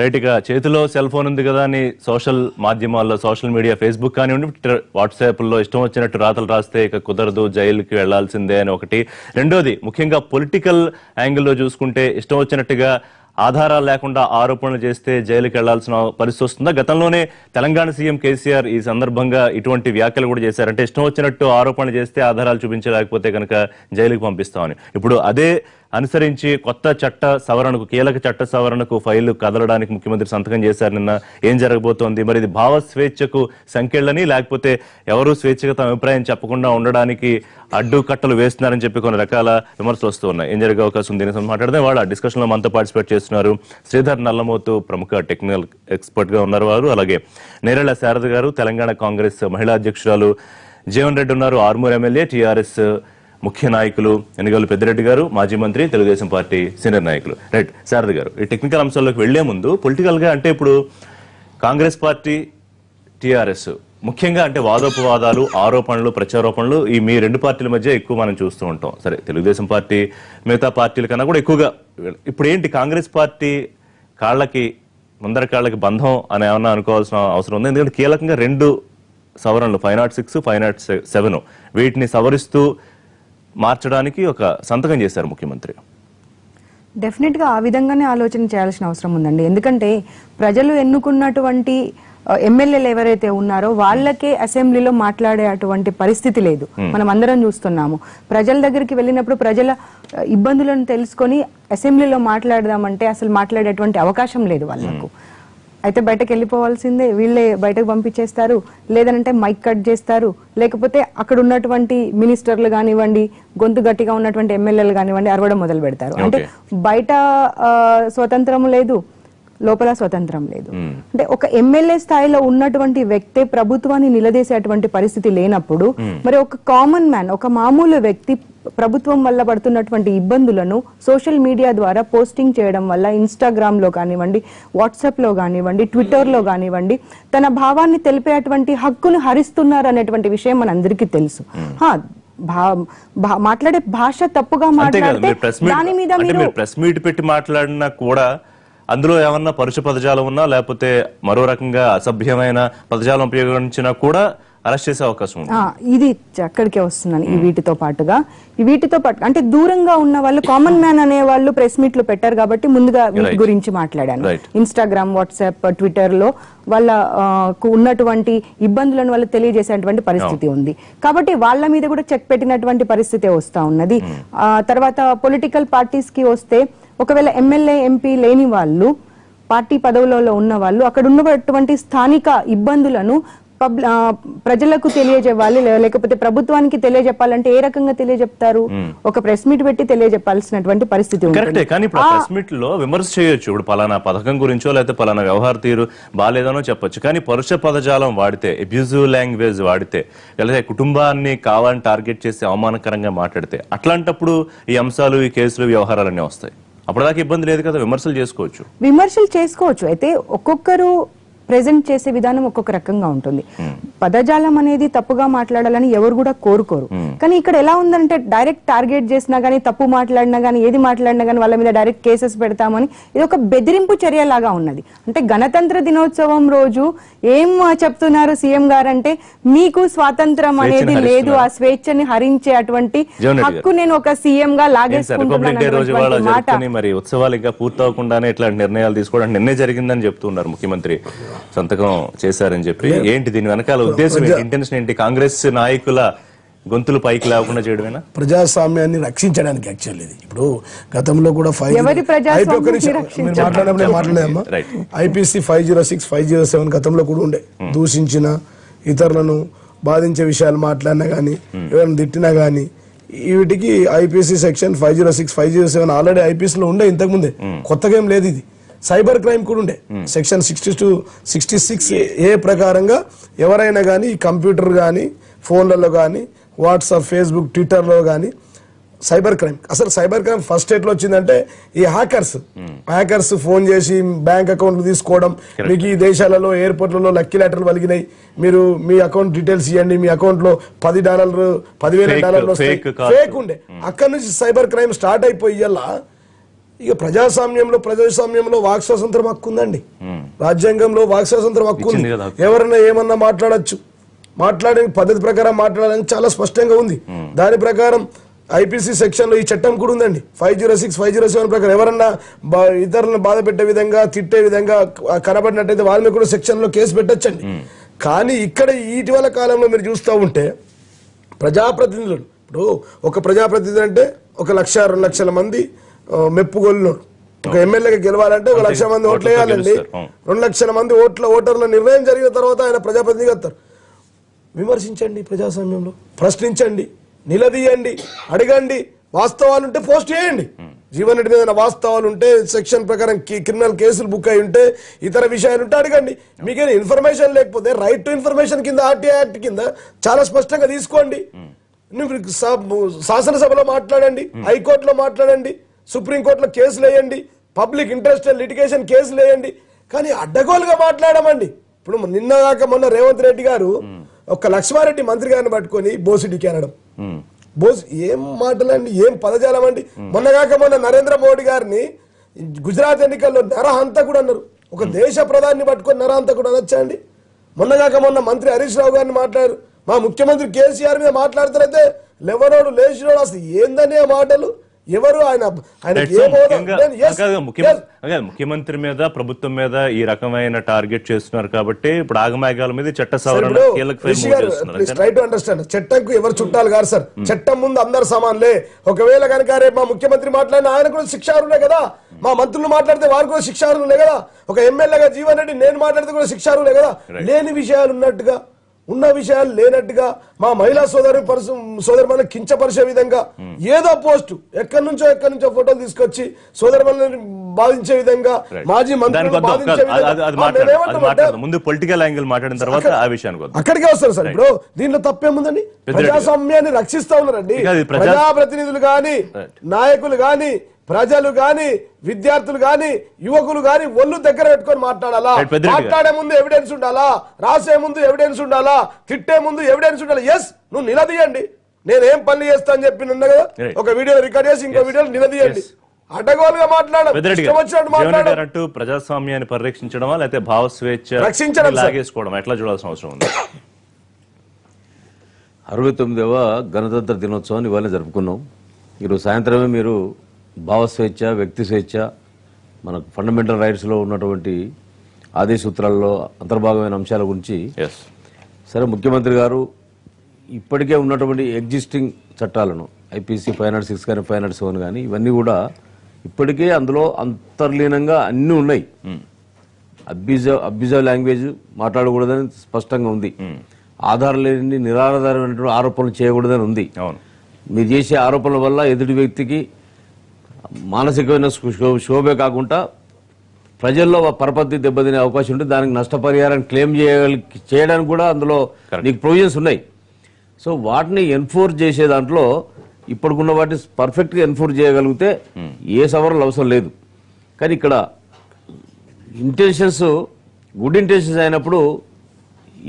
Right ఇక చేతిలో cell phone ఉంది కదా అని సోషల్ మాధ్యమాల్లో సోషల్ మీడియా ఫేస్బుక్ కానివ్వండి ట్విట్టర్ వాట్సాప్లో ఇష్టం వచ్చినట్టు రాతలు రాస్తే ఇక కుదరదు జైలుకి వెళ్ళాల్సిందే అని ఒకటి. రెండోది ముఖ్యంగా పొలిటికల్ యాంగిల్లో చూసుకుంటే ఇష్టం వచ్చినట్టుగా ఆధారాలు లేకుండా ఆరోపణలు చేస్తే జైలుకి వెళ్ళాల్సిన పరిస్థితి వస్తుందా? గతంలోనే తెలంగాణ సీఎం కేసీఆర్ ఈ సందర్భంగా ఇటువంటి వ్యాఖ్యలు కూడా చేశారంటే ఇష్టం వచ్చినట్టు ఆరోపణలు చేస్తే ఆధారాలు చూపించలేకపోతే కనుక జైలుకి పంపిస్తామని. ఇప్పుడు అదే అనుసరించి కొత్త చట్ట సవరణకు కీలక చట్ట సవరణకు ఫైళ్ళు కదలడానికి ముఖ్యమంత్రి సంతకం చేశారు. నిన్న ఏం జరగబోతోంది? మరి ఇది భావ స్వేచ్ఛకు సంఖ్యలని లేకపోతే ఎవరు స్వేచ్ఛగా తమ అభిప్రాయం చెప్పకుండా ఉండడానికి అడ్డుకట్టలు వేస్తున్నారని చెప్పి కొన్ని రకాల విమర్శలు వస్తున్నాయి ఏం జరిగే అవకాశం ఉంది? దీని సంబంధించి మాట్లాడితే వాళ్ళ డిస్కషన్లో మనతో పార్టిసిపేట్ చేస్తున్నారు శ్రీధర్ నల్లమోతు ప్రముఖ టెక్నికల్ ఎక్స్పర్ట్గా ఉన్నారు వారు. అలాగే నేరళ శారద గారు తెలంగాణ కాంగ్రెస్ మహిళా అధ్యక్షురాలు జీవన్ రెడ్డి ఉన్నారు. ఆర్మూర్ ఎమ్మెల్యే టీఆర్ఎస్ ముఖ్య నాయకులు ఎన్నికలు పెద్దిరెడ్డి గారు మాజీ మంత్రి తెలుగుదేశం పార్టీ సీనియర్ నాయకులు. రైట్ శారద గారు ఈ టెక్నికల్ అంశాల్లోకి వెళ్ళే ముందు పొలిటికల్గా అంటే ఇప్పుడు కాంగ్రెస్ పార్టీ టిఆర్ఎస్ ముఖ్యంగా అంటే వాదోపవాదాలు ఆరోపణలు ప్రత్యారోపణలు ఈ మీ రెండు పార్టీల మధ్య ఎక్కువ మనం చూస్తూ ఉంటాం. సరే తెలుగుదేశం పార్టీ మిగతా పార్టీల కన్నా కూడా ఎక్కువగా ఇప్పుడు ఏంటి కాంగ్రెస్ పార్టీ కాళ్ళకి ముందర కాళ్ళకి బంధం అని ఏమన్నా అనుకోవాల్సిన అవసరం ఉంది? ఎందుకంటే కీలకంగా రెండు సవరణలు five nought six five nought seven వీటిని సవరిస్తూ మార్చడానికి ఒక సంతకం చేశారు ముఖ్యమంత్రి. డెఫినెట్గా ఆ విధంగానే ఆలోచన చేయాల్సిన అవసరం ఉందండి. ఎందుకంటే ప్రజలు ఎన్నుకున్నటువంటి ఎమ్మెల్యేలు ఎవరైతే ఉన్నారో వాళ్ళకే అసెంబ్లీలో మాట్లాడే అటువంటి పరిస్థితి లేదు. మనం అందరం చూస్తున్నాము. ప్రజల దగ్గరికి వెళ్ళినప్పుడు ప్రజల ఇబ్బందులను తెలుసుకొని అసెంబ్లీలో మాట్లాడదామంటే అసలు మాట్లాడేటువంటి అవకాశం లేదు వాళ్ళకు. అయితే బయటకు వెళ్ళిపోవాల్సిందే వీళ్ళే బయటకు పంపించేస్తారు. లేదనంటే మైక్ కట్ చేస్తారు. లేకపోతే అక్కడ ఉన్నటువంటి మినిస్టర్లు కానివ్వండి గొంతు గట్టిగా ఉన్నటువంటి ఎమ్మెల్యేలు కానివ్వండి అరవడం మొదలు పెడతారు అంటే బయట స్వతంత్రం లేదు. లోపల స్వతంత్రం లేదు. అంటే ఒక ఎమ్మెల్యే స్థాయిలో ఉన్నటువంటి వ్యక్తే ప్రభుత్వాన్ని నిలదీసేటువంటి పరిస్థితి లేనప్పుడు మరి ఒక కామన్ మ్యాన్ ఒక మామూలు వ్యక్తి ప్రభుత్వం వల్ల పడుతున్నటువంటి ఇబ్బందులను సోషల్ మీడియా ద్వారా పోస్టింగ్ చేయడం వల్ల ఇన్స్టాగ్రామ్లో కానివ్వండి వాట్సాప్లో కానివ్వండి ట్విట్టర్లో కానివ్వండి తన భావాన్ని తెలిపేటువంటి హక్కును హరిస్తున్నారు అనేటువంటి విషయం మనందరికీ తెలుసు. మాట్లాడే భాష తప్పుగా మాట్లాడితే దాని మీద మీరు ప్రెస్ మీట్ పెట్టి మాట్లాడినా కూడా అందులో ఏమన్నా పరుష పదజాలం ఉన్నా లేకపోతే మరో రకంగా అసభ్యమైన పదజాలం ఉపయోగించినా కూడా అరెస్ట్ చేసే అవకాశం ఉంది. ఇది అక్కడికే వస్తున్నాను ఈ వీటితో పాటుగా. ఈ వీటితో పాటు అంటే దూరంగా ఉన్న వాళ్ళు కామన్ మ్యాన్ అనే వాళ్ళు ప్రెస్ మీట్లు పెట్టారు కాబట్టి ముందుగా వీటి. గురించి మాట్లాడాను. ఇన్స్టాగ్రామ్ వాట్సాప్ ట్విట్టర్లో వాళ్ళ ఉన్నటువంటి ఇబ్బందులను వాళ్ళు తెలియజేసేటువంటి పరిస్థితి ఉంది. కాబట్టి వాళ్ళ మీద కూడా చెక్ పెట్టినటువంటి పరిస్థితి వస్తా ఉన్నది. ఆ, తర్వాత పొలిటికల్ పార్టీస్కి వస్తే ఒకవేళ ఎమ్మెల్యే ఎంపీ లేని వాళ్ళు పార్టీ పదవులలో ఉన్న వాళ్ళు అక్కడ ఉన్నటువంటి స్థానిక ఇబ్బందులను పబ్- ప్రజలకు తెలియజెప్పాలి లే- లేకపోతే ప్రభుత్వానికి తెలియజెప్పాలంటే ఏ రకంగా తెలియజెప్తారు? ఒక ప్రెస్ మీట్ పెట్టి తెలియజెప్పాల్సినటువంటి పరిస్థితి కరెక్టే కానీ ఇప్పుడు ప్రెస్ మీట్లో విమర్శ చేయొచ్చు. ఇప్పుడు పలానా పథకం గురించో లేకపోతే పలానా వ్యవహార తీరు బాగాలేదనో చెప్పొచ్చు. కానీ పరుష పదజాలం వాడితే అబ్యూజివ్ లాంగ్వేజ్ వాడితే లేదా కుటుంబాన్ని కావాలని టార్గెట్ చేసి అవమానకరంగా మాట్లాడితే అట్లాంటప్పుడు ఈ అంశాలు ఈ కేసులు వ్యవహారాలన్నీ వస్తాయి. అప్పటిదాకా ఇబ్బంది లేదు కదా విమర్శలు చేసుకోవచ్చు. విమర్శలు చేసుకోవచ్చు. అయితే ఒక్కొక్కరు ప్రెజెంట్ చేసే విధానం ఒక్కొక్క రకంగా ఉంటుంది. పదజాలం అనేది తప్పుగా మాట్లాడాలని ఎవరు కూడా కోరుకోరు. కానీ ఇక్కడ ఎలా ఉందంటే డైరెక్ట్ టార్గెట్ చేసినా గానీ తప్పు మాట్లాడినా గానీ ఏది మాట్లాడినా గానీ వాళ్ళ మీద డైరెక్ట్ కేసెస్ పెడతామని ఇది ఒక బెదిరింపు చర్య లాగా ఉన్నది. అంటే గణతంత్ర దినోత్సవం రోజు ఏం చెప్తున్నారు సీఎం గారు అంటే మీకు స్వాతంత్రం అనేది లేదు ఆ స్వేచ్ఛని హరించే అటువంటి. హక్కు నేను ఒక సీఎం గా లాగేసుకుంటున్నాను మరి ఉత్సవాలు ఇంకా పూర్తవకుండానే ఇట్లాంటి నిర్ణయాలు తీసుకోవడానికి నిన్నే జరిగిందని చెప్తున్నారు ముఖ్యమంత్రి. సంతకం చేశారని చెప్పి ఏంటి దీని వెనకాల ఉద్దేశం ఏంటి? ఇంటెన్షన్ ఏంటి? కాంగ్రెస్ నాయకుల గొంతులు పైకి లేకుండా చేయడమేనా? ప్రజాస్వామ్యాన్ని రక్షించడానికి యాక్చువల్లీ ఇది. ఇప్పుడు గతంలో కూడా five. IPC five zero six five zero seven గతంలో కూడా ఉండే. దూషించిన ఇతరులను బాధించే విషయాలు మాట్లాడినా గానీ ఎవరైనా తిట్టినా గానీ వీటికి IPC section five zero six five zero seven already IPC లో ఉండే ఇంతకు ముందే కొత్తగా ఏం లేదు ఇది. సైబర్ క్రైమ్ కూడా ఉండే. Section sixty two sixty six A ప్రకారంగా ఎవరైనా కానీ కంప్యూటర్ కానీ ఫోన్లలో కానీ వాట్సాప్ ఫేస్బుక్ ట్విట్టర్లో కానీ సైబర్ క్రైమ్. అసలు సైబర్ క్రైమ్ ఫస్ట్ ఎట్లా వచ్చిందంటే ఈ హ్యాకర్స్. హ్యాకర్స్ ఫోన్ చేసి బ్యాంక్ అకౌంట్లు తీసుకోవడం మీకు ఈ దేశాలలో ఎయిర్పోర్ట్లలో లక్కీ లెటర్లు వలిగినాయి మీరు మీ అకౌంట్ డీటెయిల్స్ ఇవ్వండి మీ అకౌంట్లో పది డాలర్లు పదివేల డాలర్లు. ఫేక్ ఉండే. అక్కడ నుంచి సైబర్ క్రైమ్ స్టార్ట్ అయిపోయి ఇక ప్రజాస్వామ్యంలో ప్రజాస్వామ్యంలో వాక్ స్వాతంత్రం హక్కు ఉందండి. రాజ్యాంగంలో వాక్ స్వాతంత్రం హక్కు ఉంది. ఎవరన్నా ఏమన్నా మాట్లాడొచ్చు. మాట్లాడే పద్ధతి ప్రకారం మాట్లాడాలని చాలా స్పష్టంగా ఉంది. దాని ప్రకారం ఐపీసీ సెక్షన్లో ఈ చట్టం కూడా ఉందండి. Five zero six five zero seven ప్రకారం ఎవరన్నా బా- ఇతరులను బాధ పెట్టే విధంగా తిట్టే విధంగా కనబడినట్టయితే వాళ్ళ మీద కూడా సెక్షన్లో కేసు పెట్టొచ్చండి. కానీ ఇక్కడ ఇటీవల కాలంలో మీరు చూస్తూ ఉంటే ప్రజాప్రతినిధులు ఇప్పుడు ఒక ప్రజాప్రతినిధి అంటే ఒక లక్ష రెండు లక్షల మంది ఆ, మెప్పుగొల్లున్నారు ఒక ఎమ్మెల్యేగా గెలవాలంటే ఒక లక్ష మంది ఓట్లు వేయాలండి. రెండు లక్షల మంది ఓట్ల ఓటర్ల నిర్ణయం జరిగిన తర్వాత ఆయన ప్రజాప్రతినిధిగా వస్తారు విమర్శించండి ప్రజాస్వామ్యంలో. ప్రశ్నించండి. నిలదీయండి. అడగండి. వాస్తవాలు ఉంటే పోస్ట్ చేయండి. జీవన్ రెడ్డి మీద వాస్తవాలు ఉంటే సెక్షన్ ప్రకారం క్రిమినల్ కేసులు బుక్ అయి ఉంటే ఇతర విషయాలు ఉంటే అడగండి మీకేం ఇన్ఫర్మేషన్ లేకపోతే రైట్ టు ఇన్ఫర్మేషన్ కింద ఆర్టీఐ యాక్ట్ కింద చాలా స్పష్టంగా తీసుకోండి. నువ్వు శాసనసభలో మాట్లాడండి. హైకోర్టులో మాట్లాడండి. సుప్రీంకోర్టులో కేసులు వేయండి పబ్లిక్ ఇంట్రెస్ట్ లిటిగేషన్ కేసులు వేయండి. కానీ అడ్డగోలుగా మాట్లాడమండి. ఇప్పుడు నిన్న దాకా మొన్న రేవంత్ రెడ్డి గారు ఒక లక్ష్మారెడ్డి మంత్రి గారిని పట్టుకొని బోసిడికి అనడం. బోస్ ఏం మాటలండి ఏం పదజాలం అండి మొన్నగాక మొన్న నరేంద్ర మోడీ గారిని గుజరాత్ ఎన్నికల్లో నరహంతకుడు అన్నారు. ఒక దేశ ప్రధాని పట్టుకొని నరహంతకుడు అనొచ్చా అండి? మొన్నగాక మొన్న మంత్రి హరీష్ రావు గారిని మాట్లాడారు. మా ముఖ్యమంత్రి కేసీఆర్ మీద మాట్లాడుతారైతే లెవరోడు లేచినోడు అసలు ఏందని మాటలు? ఎవరు ఆయన ఆయన కాదు. ముఖ్యమంత్రి కాదు, మీద ప్రభుత్వం మీద ఈ రకమైన టార్గెట్ చేస్తున్నారు కాబట్టి ఇప్పుడు ఆగమేఘాల మీద చట్ట సవరణ understand. చట్టంకు ఎవరు చుట్టాలు గారు సార్ చట్టం ముందు అందరు సమాన్లే. ఒకవేళ కనుక రేపు మా ముఖ్యమంత్రి మాట్లాడిన ఆయన కూడా శిక్షారులే కదా. మా మంత్రులు మాట్లాడితే వారు కూడా శిక్షారులే కదా. ఒక ఎమ్మెల్యేగా జీవన్ రెడ్డి నేను మాట్లాడితే కూడా శిక్షారులే కదా. లేని విషయాలు ఉన్నట్టుగా. ఉన్న విషయాలు లేనట్టుగా మా మహిళా సోదరు పరుసు సోదరు మన కించపరిచే విధంగా ఏదో పోస్ట్ ఎక్కడి నుంచో ఎక్కడి నుంచో ఫోటోలు తీసుకొచ్చి సోదరు మనల్ని బాధించే విధంగా. మాజీ మాట్లాడదాం. ముందు పొలిటికల్ యాంగిల్ మాట్లాడిన తర్వాత ఆ విషయానికి అక్కడికే వస్తారు సార్ ఇప్పుడు దీంట్లో గారు. ప్రజాస్వామ్యాన్ని రక్షిస్తా ఉన్నారండి ప్రజాప్రతినిధులు Right. నాయకులు గాని ప్రజలు గాని విద్యార్థులు గాని యువకులు గాని ఒళ్ళు దగ్గర పెట్టుకొని మాట్లాడాలా. మాట్లాడే ముందు ఎవిడెన్స్ ఉండాలా? రాసే ముందు ఎవిడెన్స్ ఉండాలా? తిట్టే ముందు ఎవిడెన్స్ ఉండాలి? ఎస్ నువ్వు నిలదీయండి. నేనేం పని చేస్తా అని చెప్పి నిన్న కదా. ఒక వీడియో రికార్డ్ చేసి ఇంకో వీడియో నిలదీయండి. అడ్డగోలుగా ప్రజాస్వామ్యాన్ని పరిరక్షించడమా లేకపోతే భావ స్వేచ్ఛ రక్షించడం. లాగేసుకోవడం ఎట్లా చూడాల్సిన అవసరం ఉంది? అరవై తొమ్మిదవ గణతంత్ర దినోత్సవాన్ని ఇవాళ జరుపుకున్నాం. ఈరోజు సాయంత్రమే మీరు భావ స్వేచ్ఛ వ్యక్తి స్వేచ్ఛ మన ఫండమెంటల్ రైట్స్లో ఉన్నటువంటి ఆది సూత్రాల్లో అంతర్భాగమైన అంశాల గురించి సరే ముఖ్యమంత్రి గారు ఇప్పటికే ఉన్నటువంటి ఎగ్జిస్టింగ్ చట్టాలను ఐపీసీ ఫైవ్ నాట్ సిక్స్ కానీ ఫైవ్ నాట్ సెవెన్ కానీ ఇవన్నీ కూడా ఇప్పటికే అందులో అంతర్లీనంగా అన్నీ ఉన్నాయి. అబ్యూజవ్ అబ్యూజవ్ లాంగ్వేజ్ మాట్లాడకూడదని స్పష్టంగా ఉంది. ఆధారం లేని నిరాధారమైనటువంటి ఆరోపణలు చేయకూడదని ఉంది. మీరు చేసే ఆరోపణల వల్ల ఎదుటి వ్యక్తికి మానసికమైన శోభే కాకుండా ప్రజల్లో పరపతి దెబ్బతినే అవకాశం ఉంటే దానికి నష్టపరిహారం క్లెయిమ్ చేయగలి చేయడానికి కూడా అందులో నీకు ప్రొవిజన్స్ ఉన్నాయి. సో వాటిని ఎన్ఫోర్స్ చేసే దాంట్లో ఇప్పటికున్న వాటిని పర్ఫెక్ట్గా ఎన్ఫోర్స్ చేయగలిగితే ఏ సవరణలు అవసరం లేదు. కానీ ఇక్కడ ఇంటెన్షన్స్ గుడ్ ఇంటెన్షన్స్ అయినప్పుడు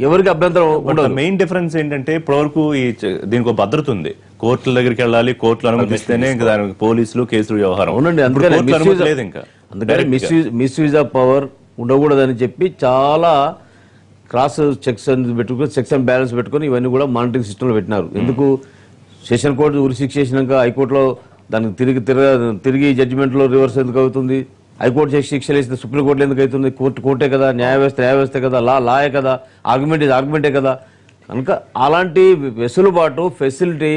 ఎవరికి అభ్యంతరం మెయిన్ డిఫరెన్స్ ఏంటంటే ఇప్పటివరకు ఈ దీనికి ఒక భద్రత ఉంది. కోర్టుల దగ్గరికి వెళ్ళాలి కోర్టులు అనుమతిస్తేనే ఇంకా దానికి పోలీసులు కేసులు వ్యవహారం. అవునండి అందుకనే లేదు ఇంకా. అందుకని. మిస్యూజ్ మిస్యూజ్ ఆఫ్ పవర్ ఉండకూడదని చెప్పి చాలా క్రాస్ చెక్స్ అని పెట్టుకుని చెక్స్ అండ్ బ్యాలెన్స్ పెట్టుకుని ఇవన్నీ కూడా మానిటరింగ్ సిస్టంలో పెట్టినారు. ఎందుకు? సెషన్ కోర్టు ఉరి శిక్ష చేసినాక హైకోర్టులో దానికి తిరిగి తిరగ తిరిగి జడ్జిమెంట్లో రివర్స్ ఎందుకు అవుతుంది? హైకోర్టు చేసి శిక్షలు వేస్తే సుప్రీంకోర్టులో ఎందుకు అవుతుంది? కోర్టు కోర్టే కదా న్యాయ వ్యవస్థ న్యాయ వ్యవస్థ కదా లా లాయే కదా ఆర్గ్యుమెంట్ ఇది ఆర్గ్యుమెంటే కదా. కనుక అలాంటి వెసులుబాటు ఫెసిలిటీ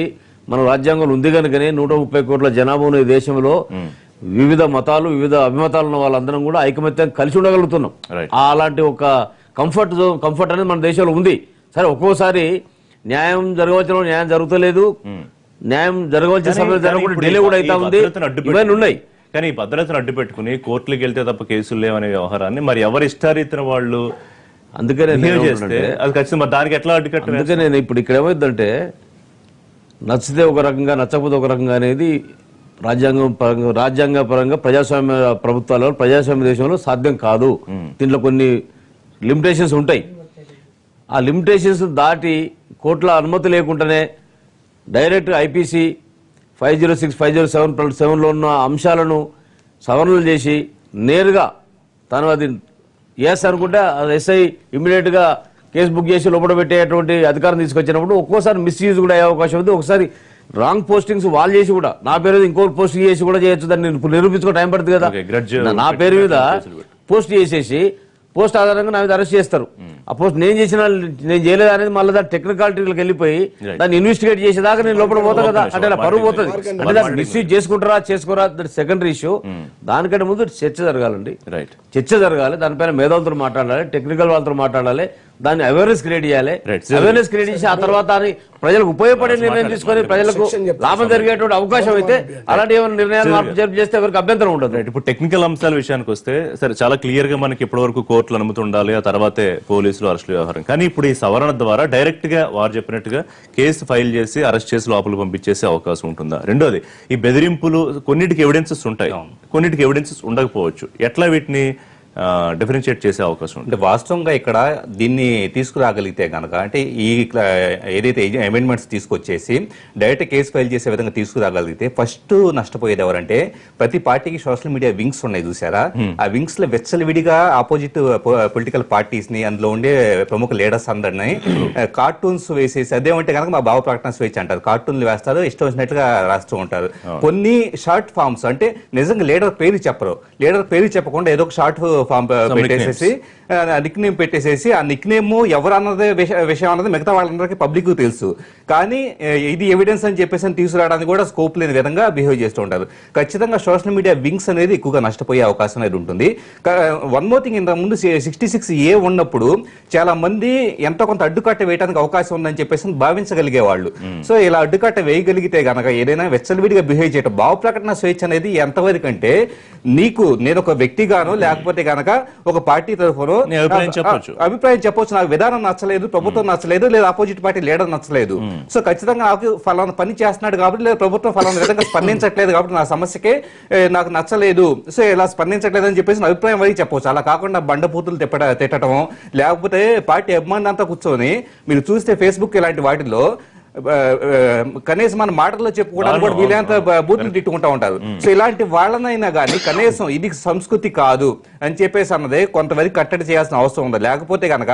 మన రాజ్యాంగంలో ఉంది కనుకనే నూట ముప్పై కోట్ల జనాభా ఉన్న దేశంలో వివిధ మతాలు వివిధ అభిమతాలు ఉన్న వాళ్ళందరం కూడా ఐకమత్యం కలిసి ఉండగలుగుతున్నాం. అలాంటి ఒక కంఫర్ట్ జోన్ కంఫర్ట్ అనేది మన దేశంలో ఉంది. సరే ఒక్కోసారి న్యాయం జరగవలసిన న్యాయం జరుగుతలేదు. న్యాయం జరగవలసిన సమయంలో జరగకుండా డిలే కూడా అవుతా ఉంది. అడ్డు ఇవన్నీ ఉన్నాయి. కానీ ఈ భద్రతను అడ్డు పెట్టుకుని కోర్టులకు వెళ్తే తప్ప కేసులు లేవనే వ్యవహారాన్ని మరి ఎవరి ఇష్టారీతిన వాళ్ళు అందుకనే అది ఖచ్చితంగా దానికి ఎట్లా అడ్డుకట్ట అందుకే నేను ఇప్పుడు ఇక్కడ ఏమైందంటే నచ్చితే ఒక రకంగా నచ్చకపోతే ఒక రకంగా అనేది రాజ్యాంగం పరంగా రాజ్యాంగ పరంగా ప్రజాస్వామ్య ప్రభుత్వాలలో ప్రజాస్వామ్య దేశంలో సాధ్యం కాదు. దీంట్లో కొన్ని లిమిటేషన్స్ ఉంటాయి. ఆ లిమిటేషన్స్ దాటి కోర్టుల అనుమతి లేకుండానే direct IPC five zero six five zero seven సెవెన్లో ఉన్న అంశాలను సవరణలు చేసి నేరుగా తను అది ఎస్ అనుకుంటే ఎస్ఐ ఇమీడియట్గా కేసు బుక్ చేసి లోపల పెట్టేటువంటి అధికారం తీసుకొచ్చినప్పుడు ఒక్కోసారి మిస్యూజ్ కూడా అయ్యే అవకాశం ఉంది. ఒకసారి రాంగ్ పోస్టింగ్స్ వాళ్ళు చేసి కూడా నా పేరు మీద ఇంకో పోస్టింగ్ చేసి కూడా చేయొచ్చు దాన్ని నిరూపించుకో టైం పడుతుంది కదా. నా- పేరు మీద పోస్ట్ చేసేసి పోస్ట్ ఆధారంగా నా మీద అరెస్ట్ చేస్తారు. ఆ పోస్ట్ నేను చేసిన నేను చేయలేదు అనేది మళ్ళీ దాని టెక్నికాలిటీలకు వెళ్ళిపోయి. దాన్ని ఇన్వెస్టిగేట్ చేసేదాకా నేను లోపల పోతా కదా. అంటే one పరువు. పోతుంది. అంటే దాన్ని. మిస్యూజ్ చేసుకుంటారా చేసుకోరా దట్ సెకండరీ ఇష్యూ దానికంటే ముందు చర్చ జరగాలండి. రైట్ చర్చ జరగాలి దానిపైన మేధావులతో మాట్లాడాలి టెక్నికల్ వాళ్ళతో మాట్లాడాలి దాన్ని అవేర్నెస్ క్రియేట్ చేయాలి. అవేర్నెస్ క్రియేట్ చేసి ఆ తర్వాత ప్రజలకు ఉపయోగపడే నిర్ణయం తీసుకొని ప్రజలకు. లాభం జరిగేటువంటి అవకాశం అయితే అలాంటి ఏమైనా నిర్ణయాలు మార్పు చేస్తే ఎవరికి అభ్యంతరం ఉండదు. రైట్ ఇప్పుడు టెక్నికల్ అంశాల విషయానికి వస్తే సరే చాలా క్లియర్గా మనకి ఇప్పటివరకు కోర్టులు అనుమతి ఉండాలి ఆ తర్వాతే పోలీసులు అరెస్టులు వ్యవహారం. కానీ ఇప్పుడు ఈ సవరణ ద్వారా డైరెక్ట్గా వారు చెప్పినట్టుగా కేసు ఫైల్ చేసి అరెస్ట్ చేసి లోపలికి పంపించేసే అవకాశం ఉంటుందా? రెండోది ఈ బెదిరింపులు కొన్నిటికి ఎవిడెన్సెస్ ఉంటాయి. కొన్నిటికి ఎవిడెన్సెస్ ఉండకపోవచ్చు. ఎట్లా వీటిని డిఫరెన్షియేట్ చేసే అవకాశం అంటే వాస్తవంగా ఇక్కడ దీన్ని తీసుకురాగలిగితే కనుక అంటే ఈ ఏదైతే అమెండ్మెంట్స్ తీసుకొచ్చేసి డైరెక్ట్ కేసు ఫైల్ చేసే విధంగా తీసుకురాగలిగితే ఫస్ట్ నష్టపోయేది ఎవరంటే ప్రతి పార్టీకి సోషల్ మీడియా వింగ్స్ ఉన్నాయి చూసారా? ఆ వింగ్స్లో వెచ్చలవిడిగా ఆపోజిట్ పొలిటికల్ పార్టీస్ని అందులో ఉండే ప్రముఖ లీడర్స్ అందరిని కార్టూన్స్ వేసేసి అదేమంటే కనుక మా భావ ప్రకటన స్వేచ్ఛ అంటారు. కార్టూన్లు వేస్తారు ఇష్టం వచ్చినట్టుగా రాస్తూ ఉంటారు. కొన్ని షార్ట్ ఫామ్స్ అంటే నిజంగా లీడర్ పేరు చెప్పరు. లీడర్ పేరు చెప్పకుండా ఏదో ఒక షార్ట్ ఫామ్ పెట్టేసేసి నిక్ నేమ్ పెట్టేసేసి ఆ నిక్ నేమ్ ఎవరు అన్నది విష- విషయం అన్నది మిగతా వాళ్ళందరికీ పబ్లిక్ తెలుసు. కానీ ఇది ఎవిడెన్స్ అని చెప్పేసి తీసుకురావడానికి కూడా స్కోప్ లేని విధంగా బిహేవ్ చేస్తూ ఉంటారు. ఖచ్చితంగా సోషల్ మీడియా వింగ్స్ అనేది ఎక్కువగా నష్టపోయే అవకాశం అనేది ఉంటుంది. వన్ మోర్ థింగ్ ఇంతకు ముందు సిక్స్టీ సిక్స్ ఏ ఉన్నప్పుడు చాలా మంది ఎంతో కొంత అడ్డుకట్ట వేయడానికి అవకాశం ఉందని చెప్పేసి భావించగలిగే వాళ్ళు సో ఇలా అడ్డుకట్ట వేయగలిగితే గనక ఏదైనా వెచ్చలవిడిగా బిహేవ్ చేయటం భావ ప్రకటన స్వేచ్ఛ అనేది ఎంతవరకు అంటే నీకు నేను ఒక వ్యక్తిగాను లేకపోతే గనక ఒక పార్టీ తరఫున అభిప్రాయం చెప్పొచ్చు. అభిప్రాయం చెప్పొచ్చు. నాకు విధానం నచ్చలేదు ప్రభుత్వం నచ్చలేదు లేదా ఆపోజిట్ పార్టీ లీడర్ నచ్చలేదు. సో ఖచ్చితంగా నాకు ఫలానా పని చేస్తున్నాడు కాబట్టి లేదా ప్రభుత్వం ఫలానా విధంగా స్పందించట్లేదు కాబట్టి నా సమస్యకే నాకు నచ్చలేదు. సో ఇలా స్పందించట్లేదు అని చెప్పేసి నా అభిప్రాయం వరకు చెప్పవచ్చు అలా కాకుండా బండపూతులు తిప్పట తిట్టడం లేకపోతే పార్టీ అభిమానులు అంతా కూర్చొని మీరు చూస్తే ఫేస్బుక్ ఇలాంటి వాటిల్లో కనీసం మన మాటల్లో చెప్పుకోవడానికి కూడా వీళ్ళంత బూతులు తిట్టుకుంటా ఉంటారు. సో ఇలాంటి వాళ్ళనైనా కానీ కనీసం ఇది సంస్కృతి కాదు అని చెప్పేసి అన్నది కొంతవరకు కట్టడి చేయాల్సిన అవసరం ఉంది. లేకపోతే కనుక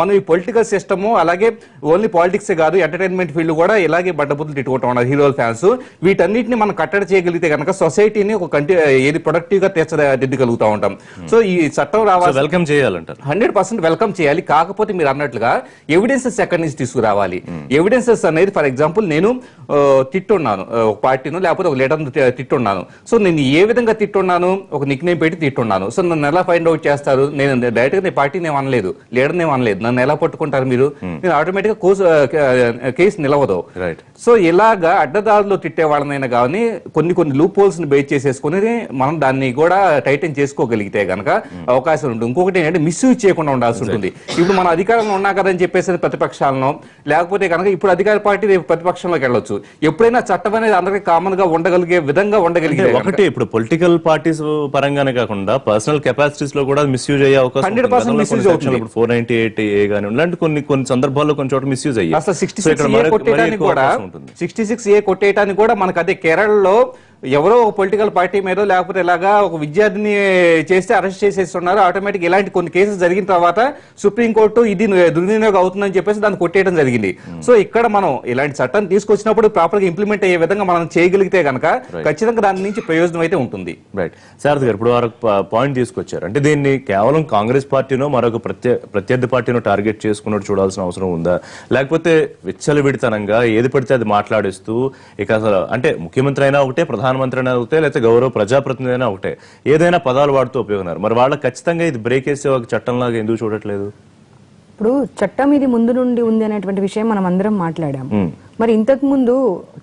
మనం ఈ పొలిటికల్ సిస్టమ్ అలాగే ఓన్లీ పాలిటిక్స్ కాదు ఎంటర్టైన్మెంట్ ఫీల్డ్ కూడా ఇలాగే బడ్డబుద్ధులు తిట్టుకుంటా ఉన్నారు హీరోల ఫ్యాన్స్. వీటన్నిటిని మనం కట్టడి చేయగలిగితే కనుక సొసైటీని ఒక కంటి ఏది ప్రొడక్టివ్గా తీర్చదిద్దగలుగుతా ఉంటాం. సో ఈ చట్టం రావాలి వెల్కమ్ చేయాలంటారు. హండ్రెడ్ పర్సెంట్ వెల్కమ్ చేయాలి. కాకపోతే మీరు అన్నట్లుగా ఎవిడెన్సెస్ ఎక్కడి నుంచి తీసుకురావాలి? ఎవిడెన్సెస్ అనేది ఫర్ ఎగ్జాంపుల్ నేను తిట్టున్నాను. ఒక పార్టీను లేకపోతే ఒక లీడర్ తిట్టున్నాను. సో నేను ఏ విధంగా తిట్టున్నాను? ఒక నిక్ నేమ్ పెట్టి తిట్టున్నాను. సో నన్ను ఎలా ఫైండ్ అవుట్ చేస్తారు? నేను డైరెక్ట్గా నేను పార్టీని ఏం అనలేదు. లీడర్ ఏం అనలేదు. నన్ను ఎలా పట్టుకుంటారు మీరు? నేను ఆటోమేటిక్గా కోర్సు కేసు నిలవదు. రైట్ సో ఇలాగా అడ్డదారులు తిట్టే వాళ్ళనైనా కానీ కొన్ని కొన్ని లూప్ హోల్స్ని బేస్ చేసేసుకుని మనం దాన్ని కూడా టైటన్ చేసుకోగలిగితే గనక అవకాశం ఉంటుంది. ఇంకొకటి ఏంటంటే మిస్యూజ్ చేయకుండా ఉండాల్సి ఉంటుంది. ఇప్పుడు మన అధికారంలో ఉన్నా కదని చెప్పేసి ప్రతిపక్షాలను లేకపోతే కనుక ఇప్పుడు అధికార పార్టీ రేపు ప్రతిపక్షంలోకి వెళ్ళొచ్చు ఎప్పుడైనా చట్టం అనేది అందరికీ కామన్గా ఉండగలిగే విధంగా ఉండగలిగే ఒకటి ఇప్పుడు పొలిటికల్ పార్టీస్ పరంగానే కాకుండా పర్సనల్ కెపాసిటీస్లో కూడా మిస్యూజ్ అయ్యే అవకాశం 100% misuse అవుతుంది. ఇప్పుడు ఫోర్ నైన్టీ ఎయిట్ ఏ గానీ ఇలాంటి కొన్ని కొన్ని సందర్భాల్లో కొన్ని చోట్ల మిస్యూజ్ అయ్యాయి అసలు సిక్స్టీ సిక్స్ ఏ కొట్టేయడానికి కూడా. సిక్స్టీ సిక్స్ ఏ కొట్టేయడానికి కూడా మనకు అదే కేరళలో ఎవరో ఒక పొలిటికల్ పార్టీ మీద లేకపోతే ఇలాగా ఒక విద్యార్థిని చేస్తే అరెస్ట్ చేసేస్తున్నారు. ఆటోమేటిక్ ఇలాంటి కొన్ని కేసెస్ జరిగిన తర్వాత సుప్రీంకోర్టు ఇది దుర్వినియోగం అవుతుందని చెప్పేసి దాన్ని కొట్టేయడం జరిగింది. సో ఇక్కడ మనం ఇలాంటి చట్టం తీసుకొచ్చినప్పుడు ప్రాపర్గా ఇంప్లిమెంట్ అయ్యే విధంగా మనం చేయగలిగితే గనక ఖచ్చితంగా దాని నుంచి ప్రయోజనం అయితే ఉంటుంది. రైట్ శారద గారు ఇప్పుడు వారు పాయింట్ తీసుకొచ్చారు. అంటే దీన్ని కేవలం కాంగ్రెస్ పార్టీనో మరొక ప్రత్య ప్రత్యర్థి పార్టీనో టార్గెట్ చేసుకున్నట్టు చూడాల్సిన అవసరం ఉందా? లేకపోతే విడతనంగా ఏది పడితే అది మాట్లాడిస్తూ ఇక అసలు అంటే ముఖ్యమంత్రి అయినా ఒకటే ప్రధానమంత్రి అయినా ఒకటే లేకపోతే గౌరవ ప్రజాప్రతినిధి అయినా ఒకటే ఏదైనా పదాలు వాడుతూ ఉపయోగన్నారు మరి వాళ్ళకి ఖచ్చితంగా ఇది బ్రేక్ వేసే ఒక చట్టంలాగా ఎందుకు చూడట్లేదు? ఇప్పుడు చట్టం ఇది ముందు నుండి ఉంది అనేటువంటి విషయం మనం అందరం మాట్లాడాము. మరి ఇంతకు ముందు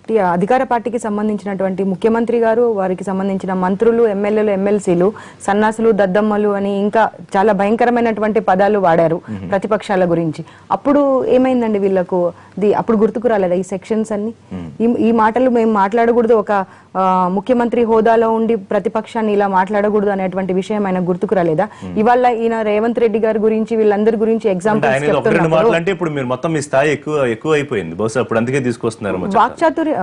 టి- అధికార పార్టీకి సంబంధించినటువంటి ముఖ్యమంత్రి గారు వారికి సంబంధించిన మంత్రులు ఎమ్మెల్యేలు ఎమ్మెల్సీలు సన్నాసులు దద్దమ్మలు అని ఇంకా చాలా భయంకరమైనటువంటి పదాలు వాడారు ప్రతిపక్షాల గురించి. అప్పుడు ఏమైందండి వీళ్ళకు? అప్పుడు గుర్తుకు రాలేదా ఈ సెక్షన్స్ అన్ని? ఈ- మాటలు మేము మాట్లాడకూడదు ఒక ముఖ్యమంత్రి హోదాలో ఉండి ప్రతిపక్షాన్ని ఇలా మాట్లాడకూడదు అనేటువంటి విషయం ఆయన గుర్తుకు రాలేదా? ఇవాళ ఈయన రేవంత్ రెడ్డి గారి గురించి వీళ్ళందరి గురించి అంటే ఇప్పుడు మీరు మొత్తం మీ స్థాయి ఎక్కువ ఎక్కువ అయిపోయింది. బహుశా అప్పుడు అందుకే తీసుకొస్తున్నారు వాక్చాతుర్య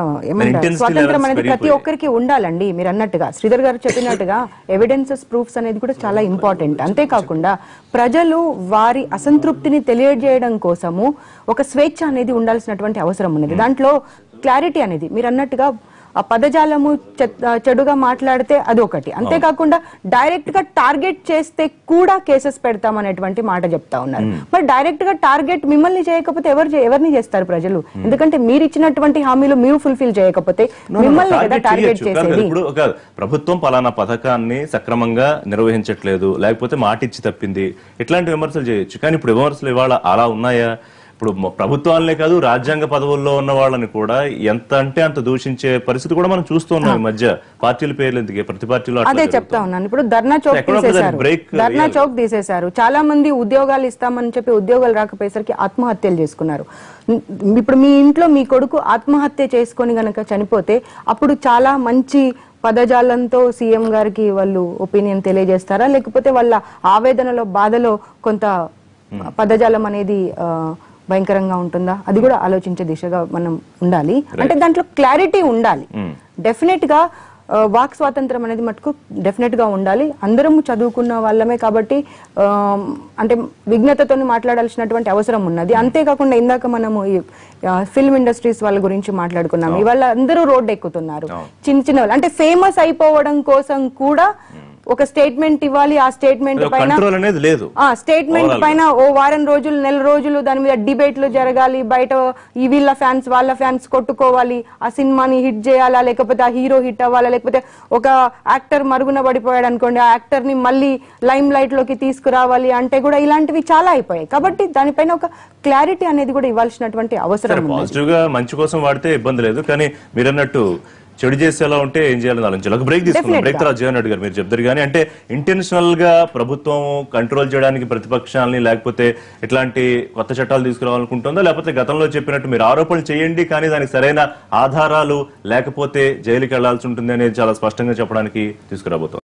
ప్రతి. ఒక్కరికి ఉండాలండి. మీరు అన్నట్టుగా శ్రీధర్ గారు చెప్పినట్టుగా ఎవిడెన్సెస్ ప్రూఫ్స్ అనేది కూడా చాలా ఇంపార్టెంట్ అంతేకాకుండా ప్రజలు వారి అసంతృప్తిని తెలియజేయడం కోసము ఒక స్వేచ్ఛ అనేది ఉండాల్సినటువంటి అవసరం ఉన్నది. దాంట్లో క్లారిటీ అనేది మీరు అన్నట్టుగా ఆ పదజాలము చెడుగా మాట్లాడితే అది ఒకటి అంతేకాకుండా డైరెక్ట్గా టార్గెట్ చేస్తే కూడా కేసెస్ పెడతామనేటువంటి మాట చెప్తా ఉన్నారు. మరి డైరెక్ట్గా టార్గెట్ మిమ్మల్ని చేయకపోతే ఎవరు ఎవరిని చేస్తారు ప్రజలు? ఎందుకంటే మీరు ఇచ్చినటువంటి హామీలు మీరు ఫుల్ఫిల్ చేయకపోతే మిమ్మల్ని కదా టార్గెట్ చేసేది. ఇప్పుడు ప్రభుత్వం పలానా పథకాన్ని సక్రమంగా నిర్వహించట్లేదు లేకపోతే మాట ఇచ్చి తప్పింది ఇట్లాంటి విమర్శలు చేయొచ్చు. కానీ ఇప్పుడు విమర్శలు ఇవాళ అలా ఉన్నాయా? ఇప్పుడు ప్రభుత్వాలనే కాదు రాజ్యాంగ పదవుల్లో ఉన్న వాళ్ళని కూడా ఎంత అంటే అంత దూషించే పరిస్థితి కూడా మనం చూస్తూ ఉన్నాం ఈ మధ్య. పార్టీల పేర్లు ఎందుకే? ప్రతి పార్టీలో అదే చెప్తా. ఉన్నాను. ఇప్పుడు ధర్నా చౌక్ తీసేశారు. ధర్నా. చౌక్ తీసేశారు. చాలా మంది ఉద్యోగాలు ఇస్తామని చెప్పి ఉద్యోగాలు రాకపోయేసరికి ఆత్మహత్యలు చేసుకున్నారు. ఇప్పుడు మీ ఇంట్లో మీ కొడుకు ఆత్మహత్య చేసుకొని గనక చనిపోతే అప్పుడు చాలా మంచి పదజాలంతో సీఎం గారికి వాళ్ళు ఒపీనియన్ తెలియజేస్తారా? లేకపోతే వాళ్ళ ఆవేదనలో బాధలో కొంత పదజాలం అనేది ఆ, భయంకరంగా ఉంటుందా? అది కూడా ఆలోచించే దిశగా మనం ఉండాలి. అంటే దాంట్లో క్లారిటీ ఉండాలి. డెఫినెట్గా ఆ, వాక్ స్వాతంత్రం అనేది మటుకు డెఫినెట్గా ఉండాలి. అందరం చదువుకున్న వాళ్ళమే కాబట్టి అంటే విఘ్నతతో మాట్లాడాల్సినటువంటి అవసరం ఉన్నది. అంతేకాకుండా ఇందాక మనము ఈ ఫిల్మ్ ఇండస్ట్రీస్ వాళ్ళ గురించి మాట్లాడుకున్నాం ఇవాళ అందరూ రోడ్డు ఎక్కుతున్నారు. చిన్న చిన్న వాళ్ళు అంటే ఫేమస్ అయిపోవడం కోసం కూడా ఒక స్టేట్మెంట్ ఇవ్వాలి ఆ స్టేట్మెంట్ పైన అనేది లేదు. ఆ స్టేట్మెంట్ పైన ఓ వారం రోజులు నెల రోజులు దాని మీద డిబేట్లు జరగాలి బయట ఈ వీళ్ళ ఫ్యాన్స్ వాళ్ళ ఫ్యాన్స్ కొట్టుకోవాలి ఆ సినిమాని హిట్ చేయాలా లేకపోతే ఆ హీరో హిట్ అవ్వాలా లేకపోతే ఒక యాక్టర్ మరుగున పడిపోయాడు అనుకోండి ఆ యాక్టర్ని మళ్ళీ లైమ్ లైట్లోకి తీసుకురావాలి అంటే కూడా ఇలాంటివి చాలా అయిపోయాయి. కాబట్టి దానిపైన ఒక క్లారిటీ అనేది కూడా ఇవ్వాల్సినటువంటి అవసరం ఉంది పాజిటివ్గా మంచి కోసం వాడితే ఇబ్బంది లేదు. కానీ మీరు అన్నట్టు చెడు చేసేలా ఉంటే ఏం చేయాలని ఆలోచించాలి. ఒక బ్రేక్ Definitely. బ్రేక్ తర్వాత జగన్ రెడ్డి గారు మీరు చెప్తారు. కానీ అంటే ఇంటెన్షనల్గా ప్రభుత్వం కంట్రోల్ చేయడానికి ప్రతిపక్షాలని లేకపోతే ఇట్లాంటి కొత్త చట్టాలు తీసుకురావాలనుకుంటుందా? లేకపోతే గతంలో చెప్పినట్టు మీరు ఆరోపణలు చేయండి కానీ దానికి సరైన ఆధారాలు లేకపోతే జైలుకి వెళ్ళాల్సి ఉంటుంది అనేది చాలా స్పష్టంగా చెప్పడానికి తీసుకురాబోతోంది